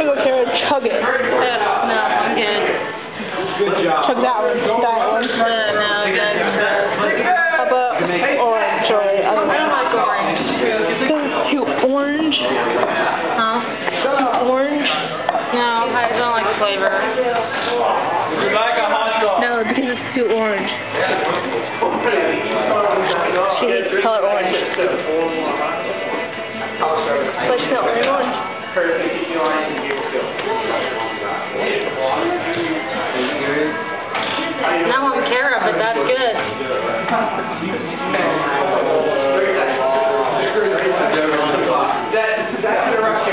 take one and chug it. Yeah, no, I'm good. Good job. Chug that one. That one. Uh, no, good. How about orange or? I don't like orange. Too orange? Huh? Orange? No, I don't like flavor. You like a hot dog? No, because it's too orange. Good. That, that's the rush